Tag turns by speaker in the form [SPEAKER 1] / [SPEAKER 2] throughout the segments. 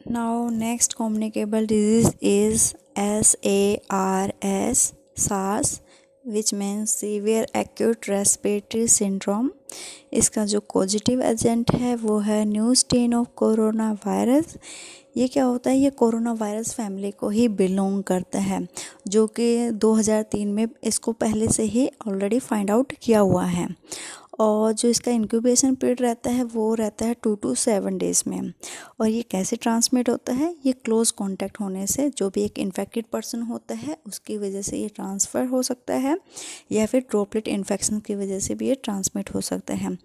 [SPEAKER 1] Now, next communicable disease is SARS, SARS, which means severe acute respiratory syndrome इसका जो positive agent है वो है new strain of corona virus ये क्या होता है? ये कोरोना वायरस फैमिली को ही बिलोंग करता है जो कि 2003 में इसको पहले से ही ऑलरेडी फाइंड आउट किया हुआ है। और जो इसका इंक्यूबेशन पीरियड रहता है, वो रहता है टू टू सेवन डेज़ में। और ये कैसे ट्रांसमिट होता है? ये क्लोज कांटेक्ट होने से जो भी एक इन्फेक्टेड पर्सन होता है, उसकी वजह से ये ट्रांसफ़र हो सकता है, या फिर ड्रॉपलेट इन्फेक्शन की वजह से भी ये ट्रांसमिट हो सकता है।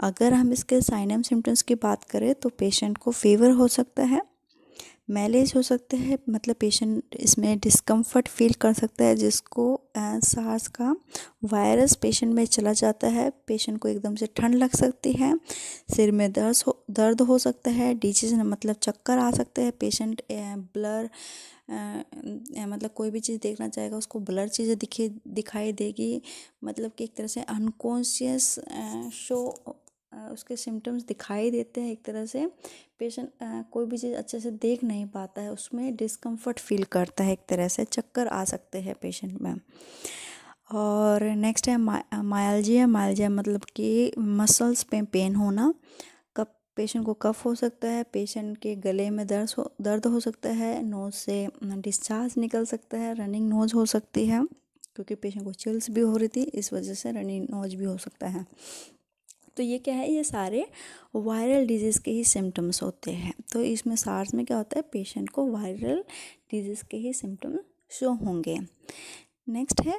[SPEAKER 1] अगर हम इसके साइनम सिम्टम्स की बात करें तो पेशेंट को फीवर हो सकता है मैलेज हो सकते हैं मतलब पेशेंट इसमें डिस्कम्फर्ट फील कर सकता है, जिसको सांस का वायरस पेशेंट में चला जाता है। पेशेंट को एकदम से ठंड लग सकती है, सिर में दर्द हो दर्द हो सकता है डिज़ीज़ मतलब चक्कर आ सकते हैं। पेशेंट ब्लर मतलब कोई भी चीज़ देखना चाहेगा, उसको ब्लर चीज़ें दिखे, दिखाई देगी। मतलब कि एक तरह से अनकॉन्शियस शो उसके सिम्टम्स दिखाई देते हैं एक तरह से। पेशेंट कोई भी चीज़ अच्छे से देख नहीं पाता है, उसमें डिस्कम्फर्ट फील करता है एक तरह से, चक्कर आ सकते हैं पेशेंट में। और नेक्स्ट है मायलजिया मायलजिया मतलब कि मसल्स पे पेन होना, कब पेशेंट को कफ हो सकता है पेशेंट के गले में दर्द हो दर्द हो सकता है नोज़ से डिस्चार्ज निकल सकता है रनिंग नोज़ हो सकती है, क्योंकि पेशेंट को चिल्स भी हो रही थी, इस वजह से रनिंग नोज़ भी हो सकता है। तो ये क्या है, ये सारे वायरल डिज़ीज़ के ही सिम्टम्स होते हैं। तो इसमें सार्स में क्या होता है पेशेंट को वायरल डिज़ीज़ के ही सिम्टम्स शो होंगे। नेक्स्ट है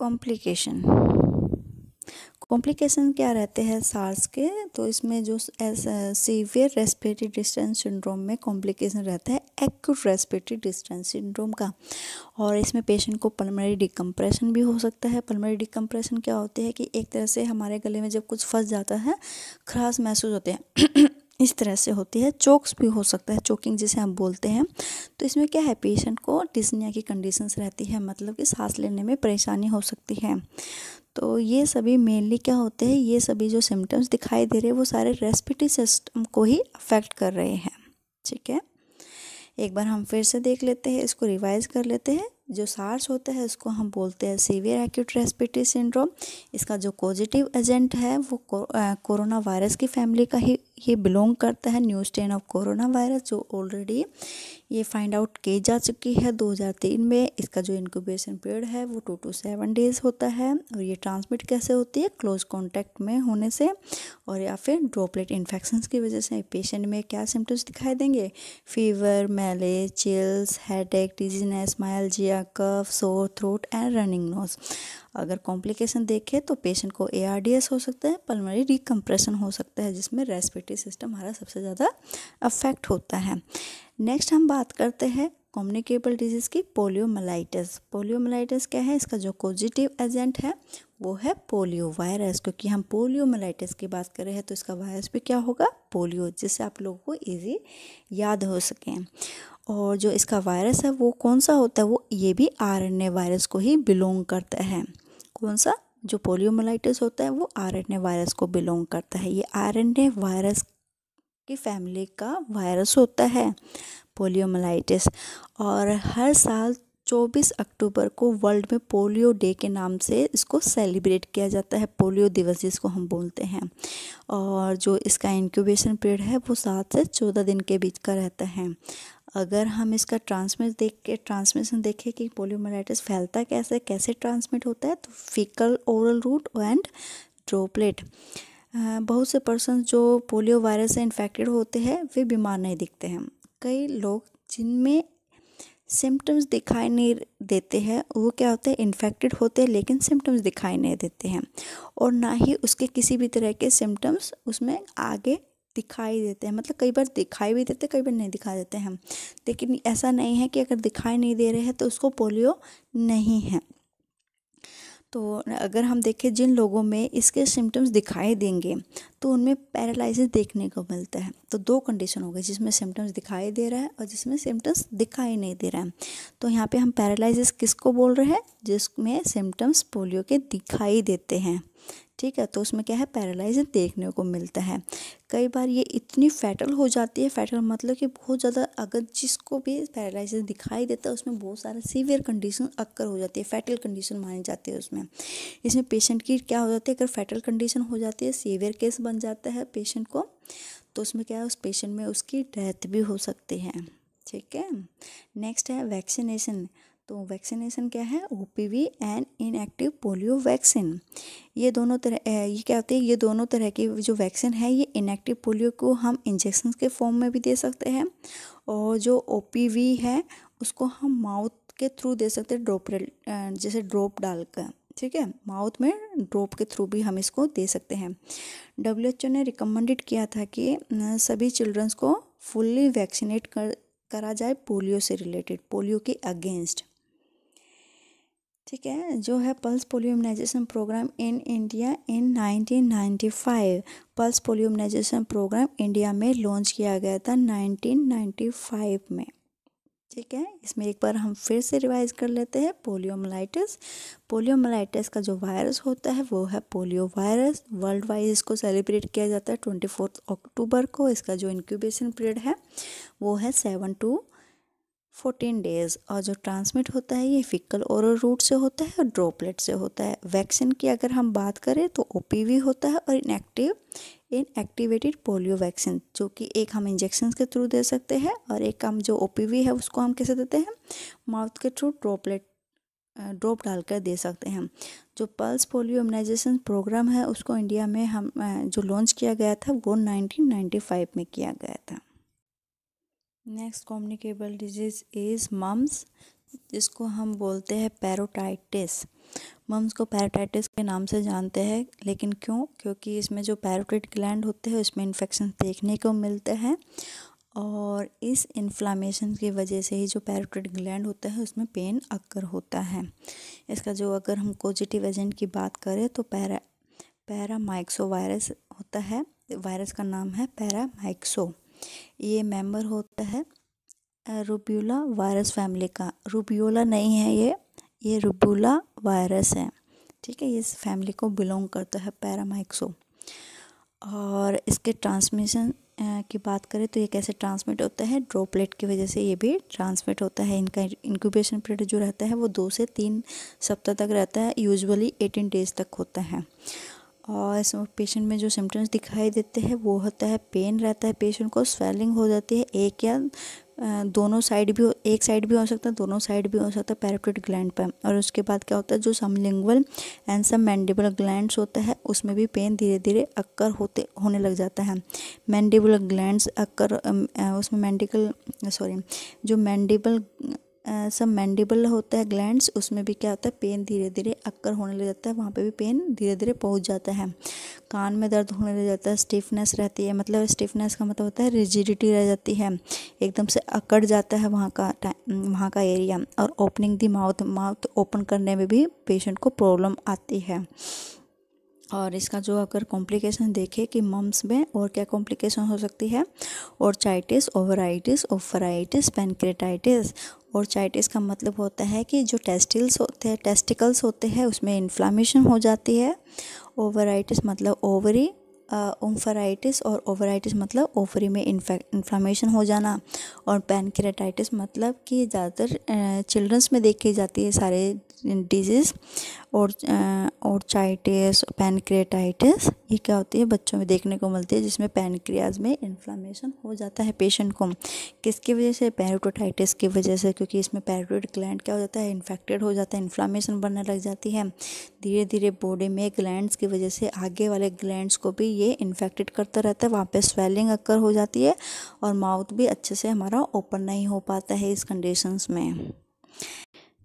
[SPEAKER 1] कॉम्प्लिकेशन कॉम्प्लिकेशन क्या रहते हैं सार्स के? तो इसमें जो सीवियर रेस्पिरेटरी डिस्टेंस सिंड्रोम में कॉम्प्लिकेशन रहता है एक्यूट रेस्पिरेटरी डिस्टेंस सिंड्रोम का। और इसमें पेशेंट को पल्मरी डिकम्प्रेशन भी हो सकता है। पल्मरी डिकम्प्रेशन क्या होती है कि एक तरह से हमारे गले में जब कुछ फंस जाता है, खराश महसूस होते हैं। इस तरह से होती है, चोक्स भी हो सकता है, चोकिंग जिसे हम बोलते हैं। तो इसमें क्या है, पेशेंट को डिस्निया की कंडीशंस रहती है मतलब कि सांस लेने में परेशानी हो सकती है। तो ये सभी मेनली क्या होते हैं, ये सभी जो सिम्टम्स दिखाई दे रहे हैं, वो सारे रेस्पिरेटरी सिस्टम को ही अफेक्ट कर रहे हैं। ठीक है? एक बार हम फिर से देख लेते हैं, इसको रिवाइज कर लेते हैं। जो सार्स होता है, उसको हम बोलते हैं सीवियर एक्यूट रेस्पिरेटरी सिंड्रोम इसका जो पॉजिटिव एजेंट है, वो कोरोना वायरस की फैमिली का ही ये बिलोंग करता है new strain of corona virus जो ऑलरेडी ये फाइंड आउट की जा चुकी है 2003 में. इसका जो इंक्यूबेशन पीरियड है, वो टू टू सेवन डेज़ होता है. और ये ट्रांसमिट कैसे होती है? क्लोज कॉन्टैक्ट में होने से. और या फिर ड्रॉपलेट इन्फेक्शन की वजह से पेशेंट में क्या सिम्टम्स दिखाई देंगे? Fever malaise chills headache dizziness myalgia cough sore throat and running nose अगर कॉम्प्लिकेशन देखें तो पेशेंट को एआरडीएस हो सकता है पल्मरी रिकम्प्रेशन हो सकता है, जिसमें रेस्पिरेटरी सिस्टम हमारा सबसे ज़्यादा अफेक्ट होता है। नेक्स्ट हम बात करते हैं कम्युनिकेबल डिज़ीज़ की पोलियोमलाइटिस पोलियोमलाइटिस क्या है? इसका जो पॉजिटिव एजेंट है वो है पोलियो वायरस, क्योंकि हम पोलियोमलाइटिस की बात कर रहे हैं तो इसका वायरस भी क्या होगा? पोलियो, जिससे आप लोगों को ईजी याद हो सकें। और जो इसका वायरस है, वो कौन सा होता है? वो ये भी आरएनए वायरस को ही बिलोंग करता है। कौन सा? जो पोलियोमलाइटिस होता है, वो आरएनए वायरस को बिलोंग करता है। ये आरएनए वायरस की फैमिली का वायरस होता है, पोलियोमलाइटिस। और हर साल 24 अक्टूबर को वर्ल्ड में पोलियो डे के नाम से इसको सेलिब्रेट किया जाता है, पोलियो दिवस जिसको हम बोलते हैं। और जो इसका इंक्यूबेशन पीरियड है, वो सात से चौदह दिन के बीच का रहता है। अगर हम इसका ट्रांसमिट देख के ट्रांसमिशन देखें कि पोलियोमाइलाइटिस फैलता कैसे कैसे ट्रांसमिट होता है तो faecal oral route and droplet बहुत से पर्सन जो पोलियो वायरस से इन्फेक्टेड होते हैं, वे बीमार नहीं दिखते हैं। कई लोग जिनमें सिम्टम्स दिखाई नहीं देते हैं, वो क्या होते हैं इन्फेक्टेड होते हैं, लेकिन सिम्टम्स दिखाई नहीं देते हैं। और ना ही उसके किसी भी तरह के सिम्टम्स उसमें आगे दिखाई देते हैं मतलब कई बार दिखाई भी देते कई बार नहीं दिखा देते हैं। लेकिन ऐसा नहीं है कि अगर दिखाई नहीं दे रहे हैं तो उसको पोलियो नहीं है। तो अगर हम देखें जिन लोगों में इसके सिम्टम्स दिखाई देंगे तो उनमें पैरालिसिस देखने को मिलता है। तो दो कंडीशन हो गई जिसमें सिम्टम्स दिखाई दे रहा है और जिसमें सिम्टम्स दिखाई नहीं दे रहा है। तो यहाँ पे हम पैरालिसिस किसको बोल रहे हैं? जिसमें सिम्टम्स पोलियो के दिखाई देते हैं। ठीक है तो उसमें क्या है पैरालाइज देखने को मिलता है। कई बार ये इतनी फैटल हो जाती है फैटल मतलब कि बहुत ज़्यादा अगर जिसको भी पैरालाइसिस दिखाई देता है, उसमें बहुत सारा सीवियर कंडीशन अक्कर हो जाती है फैटल कंडीशन मानी जाती है उसमें। इसमें पेशेंट की क्या हो जाती है, अगर फैटल कंडीशन हो जाती है सीवियर केस बन जाता है पेशेंट को तो उसमें क्या है, उस पेशेंट में उसकी डेथ भी हो सकती है, ठीक है। नेक्स्ट है वैक्सीनेशन तो वैक्सीनेशन क्या है? O P V and inactive polio vaccine ये दोनों तरह ये क्या होती है? ये दोनों तरह की जो वैक्सीन है, ये इनएक्टिव पोलियो को हम इंजेक्शन के फॉर्म में भी दे सकते हैं और जो ओ पी वी है, उसको हम माउथ के थ्रू दे सकते हैं ड्रॉप जैसे ड्रॉप डालकर, ठीक है? माउथ में ड्रॉप के थ्रू भी हम इसको दे सकते हैं। डब्ल्यू एच ओ ने रिकमेंडेड किया था कि सभी चिल्ड्रंस को फुल्ली वैक्सीनेट कर, करा जाए पोलियो से रिलेटेड पोलियो के अगेंस्ट ठीक है, जो है pulse polio immunisation programme in India in 1995 pulse polio immunisation programme India में लॉन्च किया गया था 1995 में। ठीक है, इसमें एक बार हम फिर से रिवाइज कर लेते हैं पोलियोमलाइटिस पोलियोमलाइटिस का जो वायरस होता है, वो है पोलियो वायरस वर्ल्ड वाइज इसको सेलिब्रेट किया जाता है ट्वेंटी फोर्थ अक्टूबर को, इसका जो इंक्यूबेशन पीरियड है, वो है सेवन टू फोर्टीन डेज़, और जो ट्रांसमिट होता है ये फिकल और रूट से होता है और ड्रॉपलेट से होता है। वैक्सीन की अगर हम बात करें तो OPV होता है और inactive in activated polio vaccine जो कि एक हम इंजेक्शन के थ्रू दे सकते हैं और एक हम जो OPV है उसको हम कैसे देते हैं? माउथ के थ्रू ड्रॉपलेट ड्रॉप डालकर दे सकते हैं। जो पल्स पोलियो इम्यूनाइजेशन प्रोग्राम है, उसको इंडिया में हम जो लॉन्च किया गया था वो 1995 में किया गया था। Next communicable disease is mumps जिसको हम बोलते हैं पैरोटाइटिस मम्स को पैरोटाइटिस के नाम से जानते हैं, लेकिन क्यों? क्योंकि इसमें जो पैरोटिड ग्लैंड होते हैं, उसमें इन्फेक्शन देखने को मिलते हैं और इस इन्फ्लामेशन की वजह से ही जो पैरोटिड ग्लैंड होता है, उसमें पेन अक्कर होता है। इसका जो अगर हम पॉजिटिव एजेंट की बात करें तो पैरा पैरामाइक्सो वायरस होता है। वायरस का नाम है पैरामाइक्सो ये मेंबर होता है रूब्यूला वायरस फैमिली का। रूब्यूला नहीं है ये ये रूब्यूला वायरस है। ठीक है, ये इस फैमिली को बिलोंग करता है पैरामाइक्सो और इसके ट्रांसमिशन की बात करें तो ये कैसे ट्रांसमिट होता है? ड्रॉपलेट की वजह से ये भी ट्रांसमिट होता है। इनका इंक्यूबेशन पीरियड जो रहता है वो दो से तीन सप्ताह तक रहता है। यूजुअली एटीन डेज़ तक होता है। और पेशेंट में जो सिम्टम्स दिखाई देते हैं, वो होता है पेन रहता है पेशेंट को स्वेलिंग हो जाती है एक या दोनों साइड भी एक साइड भी हो सकता है, दोनों साइड भी हो सकता है पैरोटिड ग्लैंड पर। और उसके बाद क्या होता है, जो sublingual and some mandible glands होता है, उसमें भी पेन धीरे धीरे अक्कर होते, होने लग जाता है। मैंडिबल ग्लैंड्स अक्कर उसमें मैंडिकल सॉरी जो मैंडिबल सब मैंडिबल होता है ग्लैंड्स उसमें भी क्या होता है पेन धीरे धीरे अक्कर होने लग जाता है, वहाँ पे भी पेन धीरे धीरे पहुँच जाता है। कान में दर्द होने लग जाता है स्टिफनेस रहती है मतलब स्टिफनेस का मतलब होता है रिजिडिटी रह जाती है, एकदम से अकड़ जाता है वहाँ का वहाँ का एरिया और opening the mouth mouth open करने में भी पेशेंट को प्रॉब्लम आती है। और इसका जो अगर कॉम्प्लिकेशन देखें कि मम्स में और क्या कॉम्प्लिकेशन हो सकती है और चाइटिस ओवराइटिस ओफराइटिस पेनक्रेटाइटिस और चाइटिस का मतलब होता है कि जो टेस्टिल्स होते हैं टेस्टिकल्स होते हैं, उसमें इन्फ्लामेशन हो जाती है। ओवराइटिस मतलब ओवरी ओम्फराइटिस और ओवराइटिस मतलब ओवरी में इन्फ्लामेशन हो जाना। और पैनक्रेटाइटिस मतलब कि ज़्यादातर चिल्ड्रंस में देखी जाती है सारे डिज़ीज़ और और चाइटिस पैनक्रियाटाइटिस ये क्या होती है? बच्चों में देखने को मिलती है, जिसमें पैनक्रियाज में इन्फ्लामेशन हो जाता है पेशेंट को। किसकी वजह से? पैरोटोटाइटिस की वजह से, क्योंकि इसमें पैरोटिड ग्लैंड क्या हो जाता है? इन्फेक्टेड हो जाता है इन्फ्लामेशन बढ़ने लग जाती है। धीरे धीरे बॉडी में ग्लैंड्स की वजह से आगे वाले ग्लैंड्स को भी ये इन्फेक्टेड करता रहता है। वहाँ पर स्वेलिंग अक्कर हो जाती है और माउथ भी अच्छे से हमारा ओपन नहीं हो पाता है इस कंडीशंस में।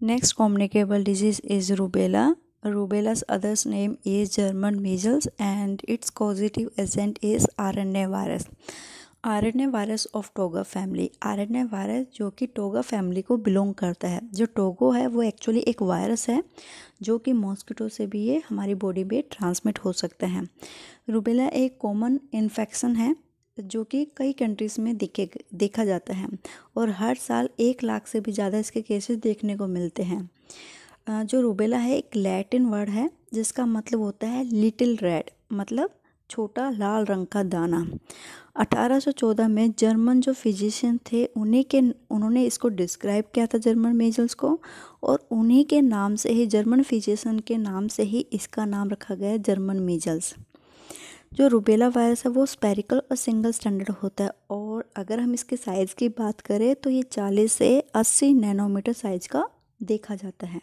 [SPEAKER 1] Next communicable disease is rubella rubellas others name is German measles and its positive agent is R N A virus R N A virus of toga family R N A virus जो कि toga family को belong करता है। जो Togo है, वो actually एक virus है, जो कि मॉस्किटो से भी ये हमारी बॉडी में ट्रांसमिट हो सकते हैं। रूबेला एक कॉमन इन्फेक्शन है। जो कि कई कंट्रीज़ में दिखे, देखा जाता है और हर साल एक लाख से भी ज़्यादा इसके केसेस देखने को मिलते हैं। जो रूबेला है, एक लैटिन वर्ड है, जिसका मतलब होता है लिटिल रेड मतलब छोटा लाल रंग का दाना। 1814 में जर्मन जो फिजिशियन थे, उन्हीं के, उन्होंने इसको डिस्क्राइब किया था जर्मन मेजल्स को और उन्हीं के नाम से ही, जर्मन फिजिशियन के नाम से ही इसका नाम रखा गया है जर्मन मेजल्स जो रुबेला वायरस है, वो स्पेरिकल और सिंगल स्टैंडर्ड होता है। और अगर हम इसके साइज़ की बात करें तो ये 40 से 80 नैनोमीटर साइज़ का देखा जाता है।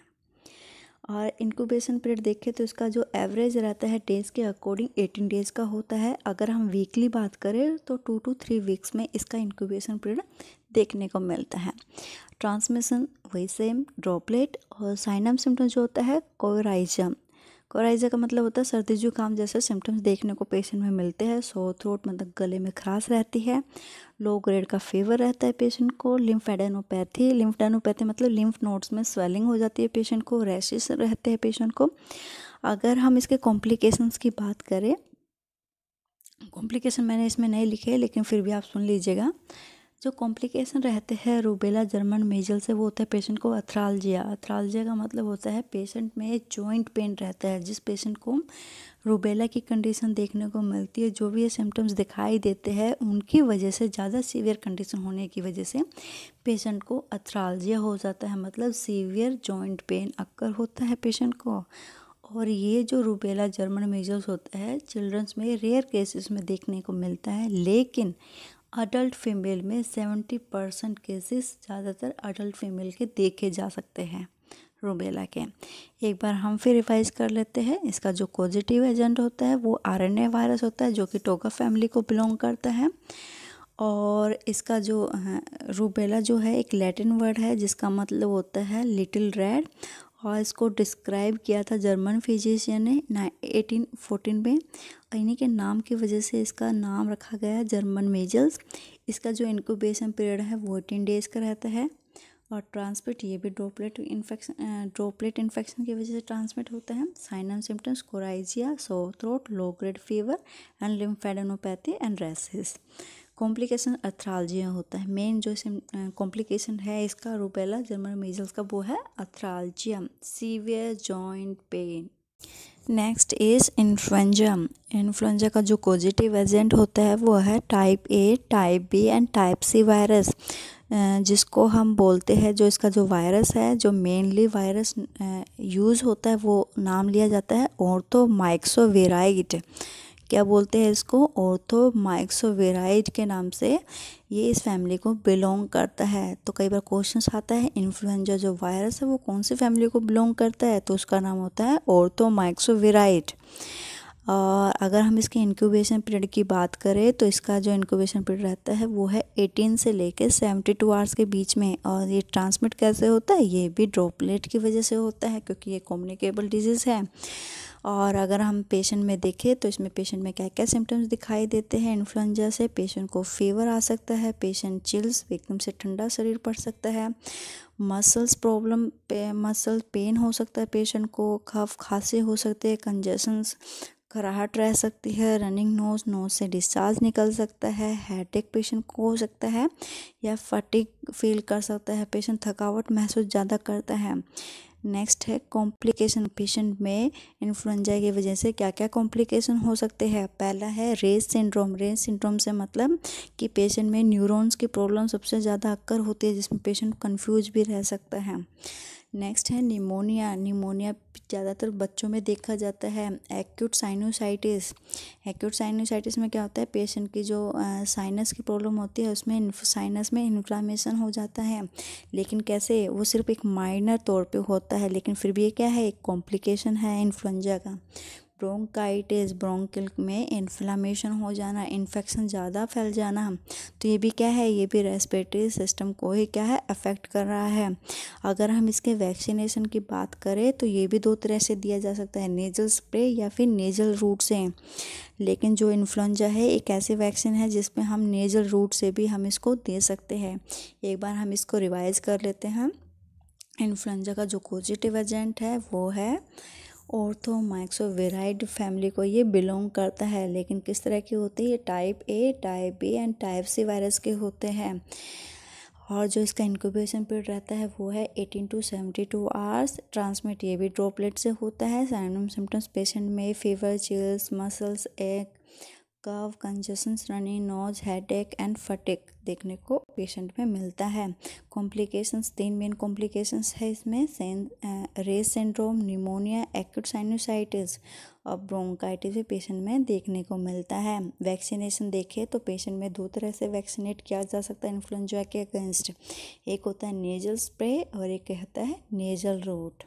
[SPEAKER 1] और इंक्यूबेशन पीरियड देखें तो इसका जो एवरेज रहता है डेज़ के अकॉर्डिंग 18 डेज़ का होता है। अगर हम वीकली बात करें तो टू टू थ्री वीक्स में इसका इंक्यूबेशन पीरियड देखने को मिलता है। ट्रांसमिशन वही सेम ड्रॉपलेट और साइनम सिम्टम्स जो होता है कोराइजम कोराइजा का मतलब होता है, सर्दी जुकाम जैसे सिम्टम्स देखने को पेशेंट में मिलते हैं। सो थ्रोट मतलब गले में खराश रहती है लो ग्रेड का फीवर रहता है पेशेंट को लिम्फेडेनोपैथी लिम्फेडेनोपैथी मतलब लिम्फ नोड्स में स्वेलिंग हो जाती है पेशेंट को रैशेस रहते हैं पेशेंट को। अगर हम इसके कॉम्प्लिकेशंस की बात करें कॉम्प्लिकेशन मैंने इसमें नहीं लिखे, लेकिन फिर भी आप सुन लीजिएगा। जो कॉम्प्लिकेशन रहते हैं रूबेला जर्मन मेजल से, वो होता है पेशेंट को अथरालजिया अथरालजिया का मतलब होता है पेशेंट में जॉइंट पेन रहता है, जिस पेशेंट को रूबेला की कंडीशन देखने को मिलती है, जो भी ये सिम्टम्स दिखाई देते हैं, उनकी वजह से, ज़्यादा सीवियर कंडीशन होने की वजह से पेशेंट को अथरालजिया हो जाता है। मतलब सीवियर जॉइंट पेन अक्कर होता है पेशेंट को। और ये जो रूबेला जर्मन मेजल्स होता है चिल्ड्रंस में रेयर केसेस में देखने को मिलता है, लेकिन अडल्ट फीमेल में सेवेंटी परसेंट केसेस ज़्यादातर अडल्ट फीमेल के देखे जा सकते हैं रूबेला के। एक बार हम फिर रिवाइज कर लेते हैं। इसका जो पॉजिटिव एजेंट होता है, वो आरएनए वायरस होता है, जो कि टोका फैमिली को बिलोंग करता है। और इसका जो रूबेला जो है, एक लैटिन वर्ड है, जिसका मतलब होता है लिटिल रेड और इसको डिस्क्राइब किया था जर्मन फिजिशियन ने एटीन फोर्टीन में। इन्हीं के नाम की वजह से इसका नाम रखा गया है जर्मन मेजल्स इसका जो इनक्यूबेशन पीरियड है वो एटीन डेज़ का रहता है। और ट्रांसमिट ये भी ड्रोपलेट इन्फेक्शन ड्रॉपलेट इन्फेक्शन की वजह से ट्रांसमिट होता है। Sign and symptoms coryza sore throat low grade fever and lymphadenopathy and rashes complication arthralgia होता है। मेन जो कॉम्प्लिकेशन है इसका रूबेला जर्मन मीजल्स का वो है arthralgia severe joint pain next is influenza influenza का जो पॉजिटिव एजेंट होता है वो है type A type B and type C virus जिसको हम बोलते हैं, जो इसका जो वायरस है, जो मेनली वायरस यूज़ होता है, वो नाम लिया जाता है ऑर्थो माइक्सोवेराइट क्या बोलते हैं इसको? ऑर्थो माइक्सोवेराइड के नाम से ये इस फैमिली को बिलोंग करता है। तो कई बार क्वेश्चन आता है, इन्फ्लुएंजा जो वायरस है वो कौन सी फैमिली को बिलोंग करता है? तो उसका नाम होता है ऑर्थो माइक्सोवेराइड और अगर हम इसके इंक्यूबेशन पीरियड की बात करें तो इसका जो इंक्यूबेशन पीरियड रहता है वो है 18 से लेकर 72 आवर्स के बीच में। और ये ट्रांसमिट कैसे होता है? ये भी ड्रॉपलेट की वजह से होता है, क्योंकि ये कम्युनिकेबल डिज़ीज़ है। और अगर हम पेशेंट में देखें तो इसमें पेशेंट में क्या क्या सिम्टम्स दिखाई देते हैं इन्फ्लुएंजा से पेशेंट को फीवर आ सकता है पेशेंट चिल्स एकदम से ठंडा शरीर पड़ सकता है मसल्स प्रॉब्लम पे मसल पेन हो सकता है पेशेंट को खफ खांसी हो सकती है कंजेशंस कराहट रह सकती है रनिंग नोज़ नोज़ से डिस्चार्ज निकल सकता है हेडेक पेशेंट को हो सकता है या फटिक फील कर सकता है पेशेंट थकावट महसूस ज़्यादा करता है। नेक्स्ट है कॉम्प्लिकेशन पेशेंट में इन्फ्लुएंजा की वजह से क्या क्या कॉम्प्लिकेशन हो सकते हैं? पहला है रेस सिंड्रोम रेस सिंड्रोम से मतलब कि पेशेंट में न्यूरॉन्स की प्रॉब्लम सबसे ज़्यादा अक्कर होती है, जिसमें पेशेंट कंफ्यूज भी रह सकता है। नेक्स्ट है निमोनिया निमोनिया ज़्यादातर बच्चों में देखा जाता है एक्यूट साइनोसाइटिस एक्यूट साइनोसाइटिस में क्या होता है? पेशेंट की जो साइनस की प्रॉब्लम होती है, उसमें साइनस में इन्फ्लामेशन हो जाता है। लेकिन कैसे? वो सिर्फ़ एक माइनर तौर पे होता है, लेकिन फिर भी ये क्या है? एक कॉम्प्लिकेशन है इन्फ्लुंजा का। ब्रोंकाइटिस, ब्रोंकिल में इन्फ्लामेशन हो जाना इन्फेक्शन ज़्यादा फैल जाना तो ये भी क्या है? ये भी रेस्पिरेटरी सिस्टम को ही क्या है? अफेक्ट कर रहा है। अगर हम इसके वैक्सीनेशन की बात करें तो ये भी दो तरह से दिया जा सकता है नेजल स्प्रे या फिर नेजल रूट से। लेकिन जो इन्फ्लुंजा है, एक ऐसी वैक्सीन है, जिसमें हम नेजल रूट से भी हम इसको दे सकते हैं। एक बार हम इसको रिवाइज कर लेते हैं। इन्फ्लुंजा का जो पॉजिटिव एजेंट है, वो है ऑर्थोमाइक्सोवेराइड फैमिली को ये बिलोंग करता है। लेकिन किस तरह के होते हैं? ये type A, type B and type C virus के होते हैं। और जो इसका इंक्यूबेशन पीरियड रहता है वो है eighteen to seventy two hours. Transmit ये भी ड्रॉपलेट से होता है। साइनम सिम्टम्स पेशेंट में fever, chills, muscles, ache cough congestion running nose headache and fatigue देखने को पेशेंट में मिलता है। कॉम्प्लिकेशंस तीन मेन कॉम्प्लिकेशंस है इसमें सेन रेस सिंड्रोम निमोनिया एक्यूट साइनोसाइटिस और ब्रोंकाइटिस भी पेशेंट में देखने को मिलता है। वैक्सीनेशन देखें तो पेशेंट में दो तरह से वैक्सीनेट किया जा सकता है इन्फ्लुएंजा के अगेंस्ट। एक होता है नेजल स्प्रे और एक होता है नेजल रूट